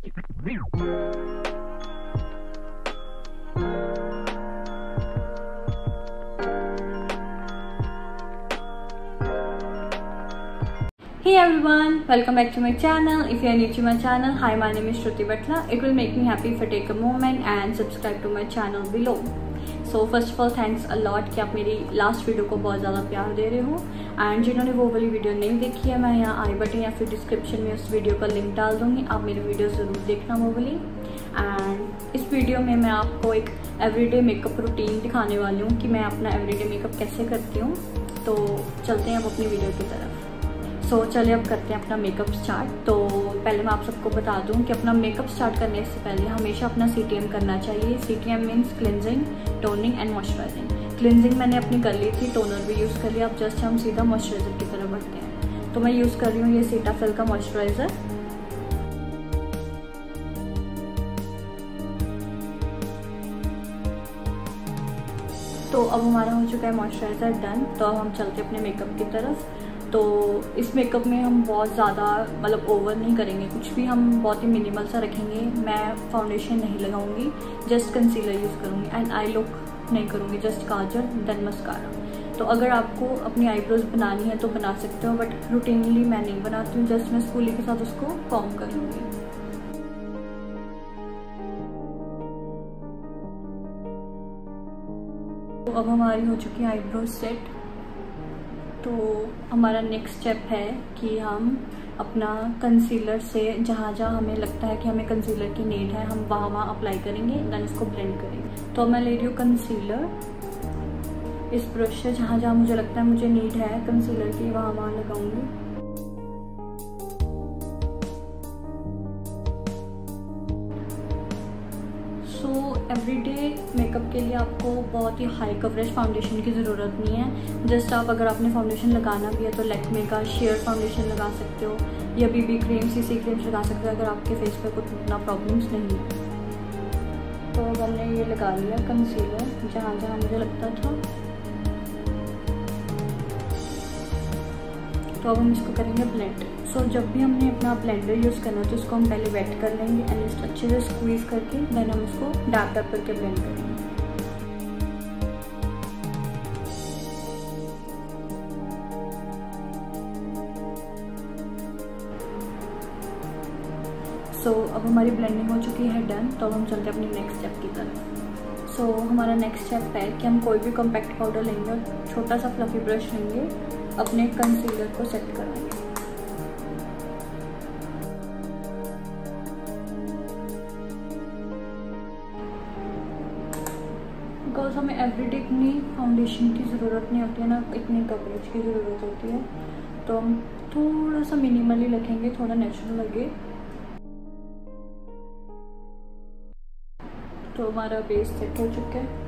Hey everyone, welcome back to my channel. If you are new to my channel, hi, my name is Shruti Batla. It will make me happy if I take a moment and subscribe to my channel below. So first of all thanks a lot कि आप मेरी last video को बहुत ज़्यादा प्यार दे रहे हो। And जिन्होंने वो वाली वीडियो नहीं देखी है मैं यहाँ आई बटन या फिर डिस्क्रिप्शन में उस वीडियो का लिंक डाल दूँगी। आप मेरी वीडियो ज़रूर देखना वो वाली। एंड इस वीडियो में मैं आपको एक एवरीडे मेकअप रूटीन दिखाने वाली हूँ कि मैं अपना एवरीडे मेकअप कैसे करती हूँ। तो चलते हैं अब अपनी वीडियो की तरफ़। सो so, चलिए अब करते हैं अपना मेकअप स्टार्ट तो पहले मैं आप सबको बता दूँ कि अपना मेकअप स्टार्ट करने से पहले हमेशा अपना सीटीएम करना चाहिए। C T M means cleansing toning and moisturising cleansing मैंने अपनी कर ली थी टोनर भी यूज़ कर लिया। अब जस्ट हम सीधा मॉइस्चराइजर की तरफ़ बढ़ते हैं। तो मैं यूज़ कर रही हूँ ये सीटाफिल का मॉइस्चराइज़र तो अब हमारा हो चुका है मॉइस्चराइज़र डन तो अब हम चलते अपने मेकअप की तरफ़। तो इस मेकअप में हम बहुत ज़्यादा मतलब ओवर नहीं करेंगे। कुछ भी हम बहुत ही मिनिमल सा रखेंगे, मैं फाउंडेशन नहीं लगाऊँगी जस्ट कंसीलर यूज़ करूँगी। एंड आई लुक नहीं करूँगी जस्ट काजल देन मस्कारा तो अगर आपको अपनी आईब्रोज बनानी है तो बना सकते हो बट रूटीनली मैं नहीं बनाती हूँ जस्ट मैं स्कूली के साथ उसको कॉम कर लूँगी तो अब हमारी हो चुकी है आईब्रोज सेट तो हमारा नेक्स्ट स्टेप है कि हम अपना कंसीलर से जहाँ जहाँ हमें लगता है कि हमें कंसीलर की नीड है, हम वहाँ वहाँ अप्लाई करेंगे दैन इसको ब्लेंड करेंगे। तो मैं ले रही हूँ कंसीलर इस ब्रश से जहाँ जहाँ मुझे लगता है मुझे नीड है कंसीलर की, वहाँ वहाँ लगाऊँगी। मेकअप के लिए आपको बहुत ही हाई कवरेज फाउंडेशन की ज़रूरत नहीं है। जस्ट आप अगर आपने फाउंडेशन लगाना भी है तो लेकमे का शेयर फाउंडेशन लगा सकते हो। या बीबी क्रीम सी सी क्रीम्स लगा सकते हो अगर आपके फेस पर कुछ उतना प्रॉब्लम्स नहीं है। तो मैंने हमने ये लगा लिया कंसीलर जहाँ जहाँ मुझे लगता था। तो अब हम इसको करेंगे ब्लेंड सो so, जब भी हमने अपना ब्लेंडर यूज़ करना है तो इसको हम पहले वेट कर लेंगे एंड अच्छे से स्क्वीज़ करके देन हम इसको डार्क अप करके ब्लेंड करेंगे. सो so, अब हमारी ब्लेंडिंग हो चुकी है डन तो अब हम चलते हैं अपनी नेक्स्ट स्टेप की तरफ़. सो so, हमारा नेक्स्ट स्टेप है कि हम कोई भी कॉम्पैक्ट पाउडर लेंगे और छोटा सा फ्लफी ब्रश लेंगे. अपने कंसीलर को सेट कराएँगे बिकॉज़ हमें एवरीडे इतनी फाउंडेशन की ज़रूरत नहीं होती है ना, इतनी कवरेज की ज़रूरत होती है तो हम थोड़ा सा मिनिमली रखेंगे, थोड़ा नेचुरल लगे। तो हमारा बेस सेट हो चुका है।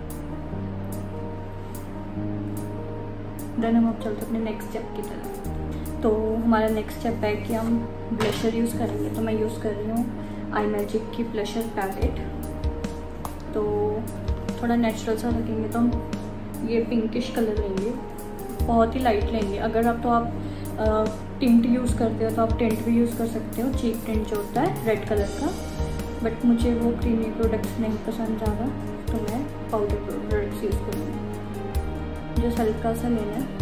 देन हम अब चलते अपने नेक्स्ट स्टेप की तरफ़। तो हमारा नेक्स्ट स्टेप है कि हम ब्लशर यूज़ करेंगे। तो मैं यूज़ कर रही हूँ आई मैजिक की ब्लशर पैलेट तो थोड़ा नेचुरल सा रखेंगे तो हम ये पिंकिश कलर लेंगे। बहुत ही लाइट लेंगे। अगर आप तो आप टिंट यूज़ करते हो तो आप टेंट भी यूज़ कर सकते हो। चीक टिंट जो होता है रेड कलर का। बट मुझे वो क्रीमी प्रोडक्ट्स नहीं पसंद ज़्यादा तो मैं पाउडर प्रोडक्ट्स यूज़ करूँगी। जो हल्का सा लेना है।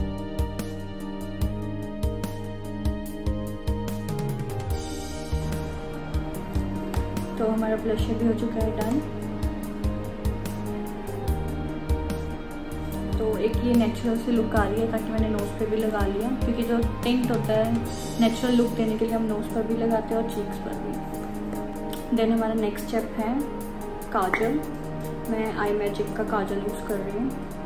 तो हमारा ब्लशर भी हो चुका है डन तो एक ये नेचुरल सी लुक आ रही है, ताकि मैंने नोज़ पे भी लगा लिया। क्योंकि जो टिंट होता है नेचुरल लुक देने के लिए हम नोज़ पर भी लगाते हैं और चीक्स पर भी। देन हमारा नेक्स्ट स्टेप है काजल। मैं आई मैजिक का काजल यूज़ कर रही हूँ।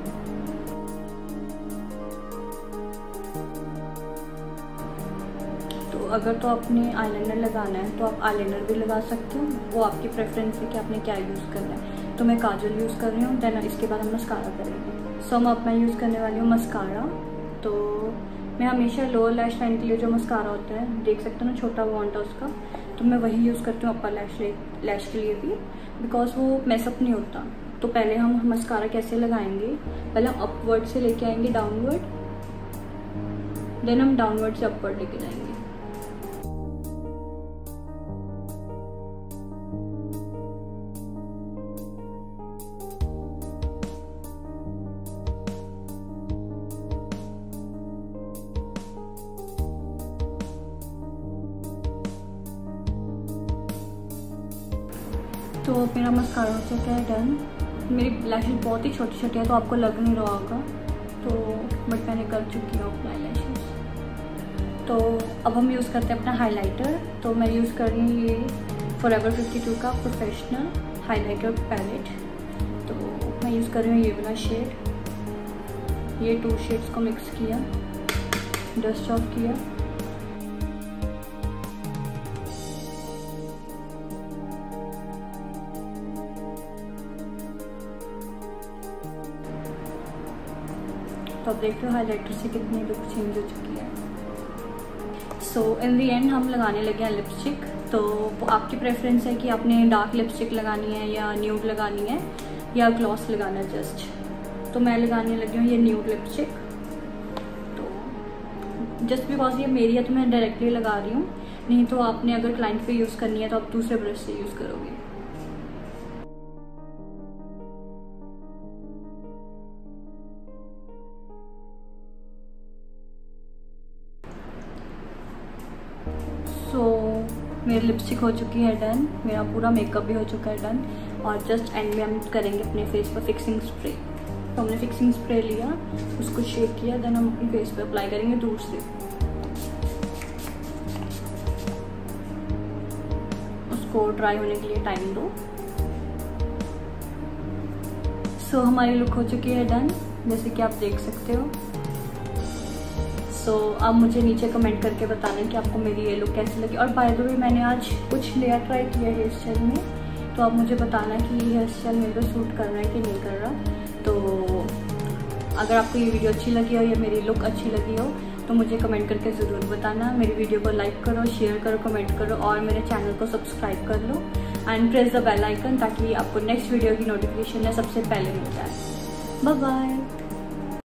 अगर तो आपने आईलाइनर लगाना है तो आप आईलाइनर भी लगा सकते हो। वो आपकी प्रेफरेंस है कि आपने क्या यूज़ करना है। तो मैं काजल यूज़ कर रही हूँ देन इसके बाद हम मस्कारा करेंगे। सो मैं मैं यूज़ करने वाली हूँ मस्कारा तो मैं हमेशा लोअर लैश लाइन के लिए जो मस्कारा होता है, देख सकते हो ना, छोटा वॉन्ट है उसका। तो मैं वही यूज़ करती हूँ अपर लैश लैश के लिए भी। बिकॉज़ वो मैसअप नहीं होता। तो पहले हम मस्कारा कैसे लगाएँगे? पहले हम अपवर्ड से लेके आएँगे डाउनवर्ड देन हम डाउनवर्ड से अपवर्ड लेके जाएँगे। तो मेरा मस्कारा हो चुका है डन मेरी लैशेज बहुत ही छोटी छोटी है तो आपको लग नहीं रहा होगा। तो बट मैंने कर चुकी हूँ अपना लैशेज तो अब हम यूज़ करते हैं अपना हाइलाइटर तो मैं यूज़ कर रही हूँ ये फॉर एवर फिफ्टी टू का प्रोफेशनल हाइलाइटर पैलेट तो मैं यूज़ कर रही हूँ ये वाला शेड ये टू शेड्स को मिक्स किया डस्ट ऑफ़ किया। तो अब देख लो हाईलाइटर से कितनी लुक चेंज हो चुकी है। सो इन दी एंड हम लगाने लगे हैं लिपस्टिक तो आपकी प्रेफरेंस है कि आपने डार्क लिपस्टिक लगानी है या न्यूड लगानी है या ग्लॉस लगाना जस्ट तो मैं लगाने लगी हूँ ये न्यूड लिपस्टिक तो जस्ट बिकॉज़ ये मेरी है तो मैं डायरेक्टली लगा रही हूँ. नहीं तो आपने अगर क्लाइंट पे यूज़ करनी है तो आप दूसरे ब्रश से यूज़ करोगे. मेरी लिपस्टिक हो चुकी है डन मेरा पूरा मेकअप भी हो चुका है डन और जस्ट एंड में हम करेंगे अपने फेस पर फिक्सिंग स्प्रे तो हमने फिक्सिंग स्प्रे लिया उसको शेक किया देन हम अपने फेस पर अप्लाई करेंगे दूर से उसको ड्राई होने के लिए टाइम दो. सो so, हमारी लुक हो चुकी है डन जैसे कि आप देख सकते हो. सो so, आप मुझे नीचे कमेंट करके बताना कि आपको मेरी ये लुक कैसी लगी। और बाय द वे मैंने आज कुछ लेयर ट्राई किया हेयर स्टाइल में। तो आप मुझे बताना कि ये हेयर स्टाइल मेरे को सूट कर रहा है कि नहीं कर रहा। तो अगर आपको ये वीडियो अच्छी लगी हो या मेरी लुक अच्छी लगी हो तो मुझे कमेंट करके ज़रूर बताना। मेरी वीडियो को लाइक करो शेयर करो कमेंट करो और मेरे चैनल को सब्सक्राइब कर लो। And press the bell icon ताकि आपको नेक्स्ट वीडियो की नोटिफिकेशन सबसे पहले मिल जाए। Bye bye